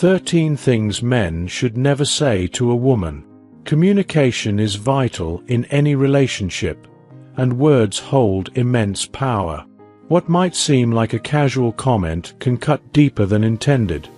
13 Things Men Should Never Say to a Woman. Communication is vital in any relationship, and words hold immense power. What might seem like a casual comment can cut deeper than intended,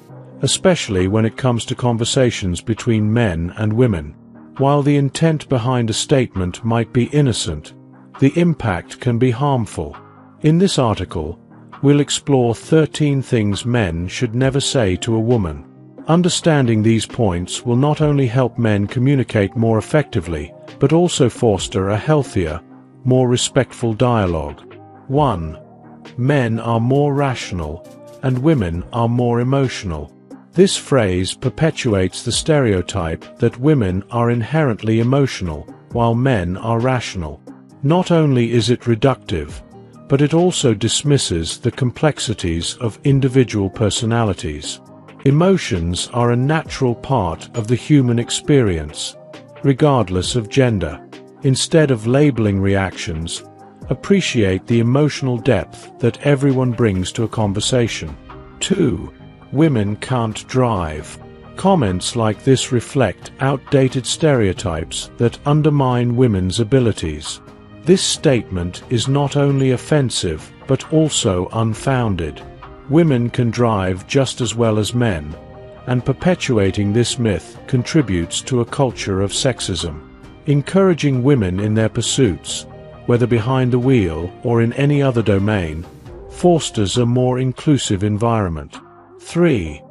especially when it comes to conversations between men and women. While the intent behind a statement might be innocent, the impact can be harmful. In this article, we'll explore 13 things men should never say to a woman. Understanding these points will not only help men communicate more effectively, but also foster a healthier, more respectful dialogue. 1. Men are more rational, and women are more emotional. This phrase perpetuates the stereotype that women are inherently emotional, while men are rational. Not only is it reductive, but it also dismisses the complexities of individual personalities. Emotions are a natural part of the human experience, regardless of gender. Instead of labeling reactions, appreciate the emotional depth that everyone brings to a conversation. 2. Women can't drive. Comments like this reflect outdated stereotypes that undermine women's abilities. This statement is not only offensive, but also unfounded. Women can drive just as well as men, and perpetuating this myth contributes to a culture of sexism. Encouraging women in their pursuits, whether behind the wheel or in any other domain, fosters a more inclusive environment. 3.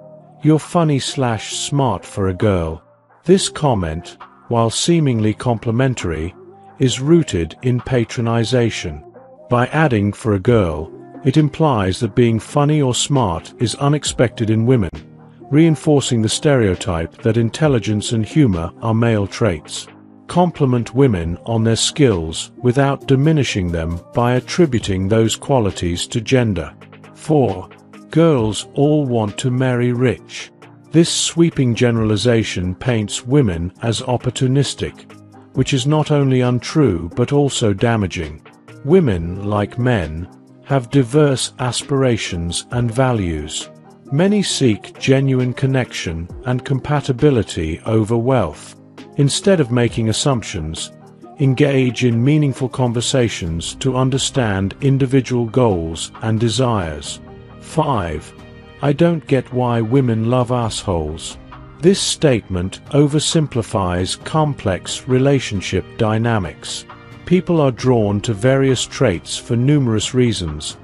You're funny slash smart for a girl. This comment, while seemingly complimentary, is rooted in patronization. By adding for a girl, it implies that being funny or smart is unexpected in women, reinforcing the stereotype that intelligence and humor are male traits. Compliment women on their skills without diminishing them by attributing those qualities to gender. 4. Girls all want to marry rich. This sweeping generalization paints women as opportunistic, which is not only untrue but also damaging. Women, like men, have diverse aspirations and values. Many seek genuine connection and compatibility over wealth. Instead of making assumptions, engage in meaningful conversations to understand individual goals and desires. 5. I don't get why women love assholes. This statement oversimplifies complex relationship dynamics. People are drawn to various traits for numerous reasons,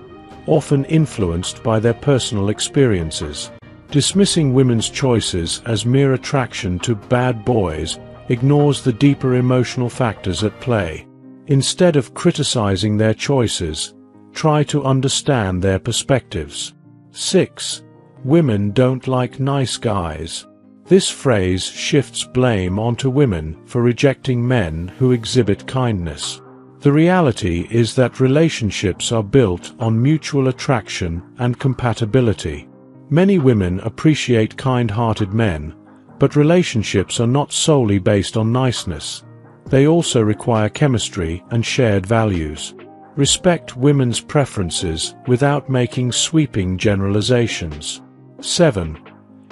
often influenced by their personal experiences. Dismissing women's choices as mere attraction to bad boys ignores the deeper emotional factors at play. Instead of criticizing their choices, try to understand their perspectives. 6. Women don't like nice guys. This phrase shifts blame onto women for rejecting men who exhibit kindness. The reality is that relationships are built on mutual attraction and compatibility. Many women appreciate kind-hearted men, but relationships are not solely based on niceness. They also require chemistry and shared values. Respect women's preferences without making sweeping generalizations. 7.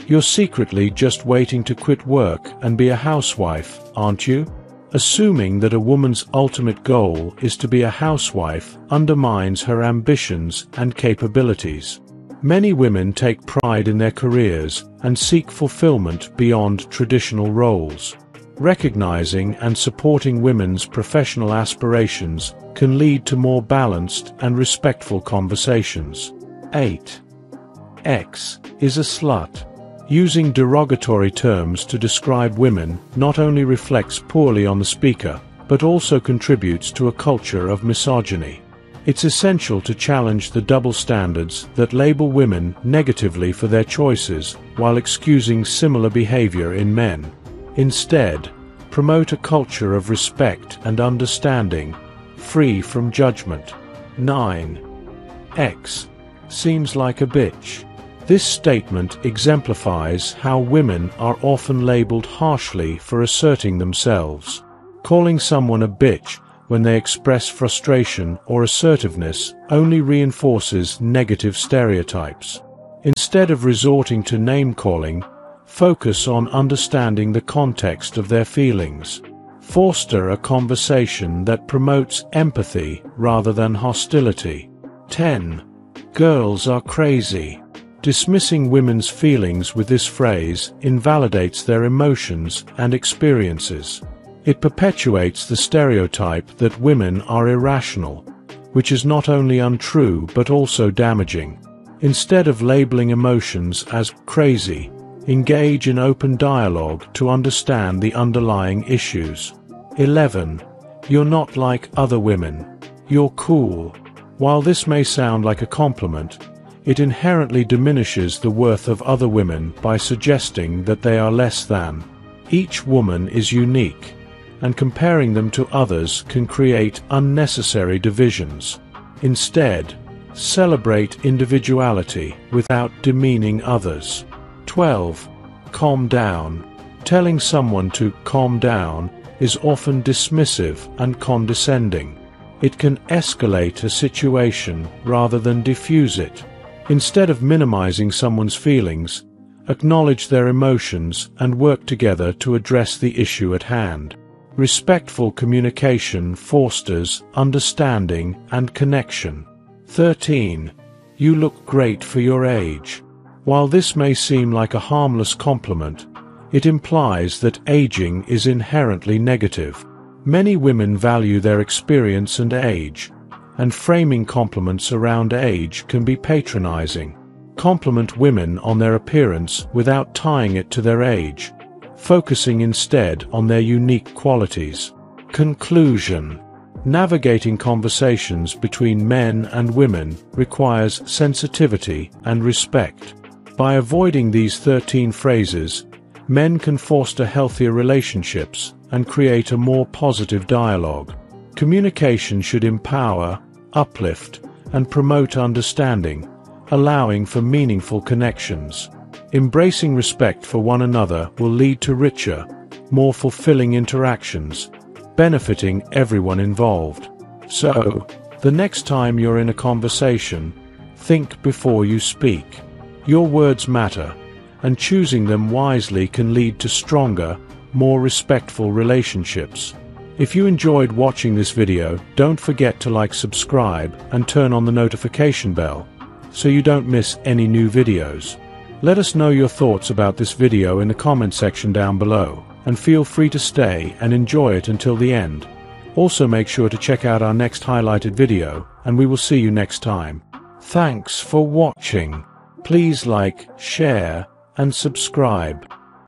You're secretly just waiting to quit work and be a housewife, aren't you? Assuming that a woman's ultimate goal is to be a housewife undermines her ambitions and capabilities. Many women take pride in their careers and seek fulfillment beyond traditional roles. Recognizing and supporting women's professional aspirations can lead to more balanced and respectful conversations. 8. X is a slut. Using derogatory terms to describe women not only reflects poorly on the speaker, but also contributes to a culture of misogyny. It's essential to challenge the double standards that label women negatively for their choices while excusing similar behavior in men. Instead, promote a culture of respect and understanding, free from judgment. 9. X seems like a bitch. This statement exemplifies how women are often labeled harshly for asserting themselves. Calling someone a bitch when they express frustration or assertiveness only reinforces negative stereotypes. Instead of resorting to name-calling, Focus on understanding the context of their feelings. Foster a conversation that promotes empathy rather than hostility. 10. Girls are crazy. Dismissing women's feelings with this phrase invalidates their emotions and experiences. It perpetuates the stereotype that women are irrational, which is not only untrue but also damaging. Instead of labeling emotions as crazy, engage in open dialogue to understand the underlying issues. 11. You're not like other women. You're cool. While this may sound like a compliment, it inherently diminishes the worth of other women by suggesting that they are less than. Each woman is unique, and comparing them to others can create unnecessary divisions. Instead, celebrate individuality without demeaning others. 12. Calm down. Telling someone to calm down is often dismissive and condescending. It can escalate a situation rather than diffuse it. Instead of minimizing someone's feelings, acknowledge their emotions and work together to address the issue at hand. Respectful communication fosters understanding and connection. 13. You look great for your age. While this may seem like a harmless compliment, it implies that aging is inherently negative. Many women value their experience and age, and framing compliments around age can be patronizing. Compliment women on their appearance without tying it to their age, focusing instead on their unique qualities. Conclusion Navigating conversations between men and women requires sensitivity and respect. By avoiding these 13 phrases, men can foster healthier relationships and create a more positive dialogue. Communication should empower, uplift, and promote understanding, allowing for meaningful connections. Embracing respect for one another will lead to richer, more fulfilling interactions, benefiting everyone involved. So, the next time you're in a conversation, think before you speak. Your words matter, and choosing them wisely can lead to stronger, more respectful relationships. If you enjoyed watching this video, don't forget to like subscribe and turn on the notification bell so you don't miss any new videos. Let us know your thoughts about this video in the comment section down below and feel free to stay and enjoy it until the end. Also make sure to check out our next highlighted video and we will see you next time. Thanks for watching. Please like, share and subscribe.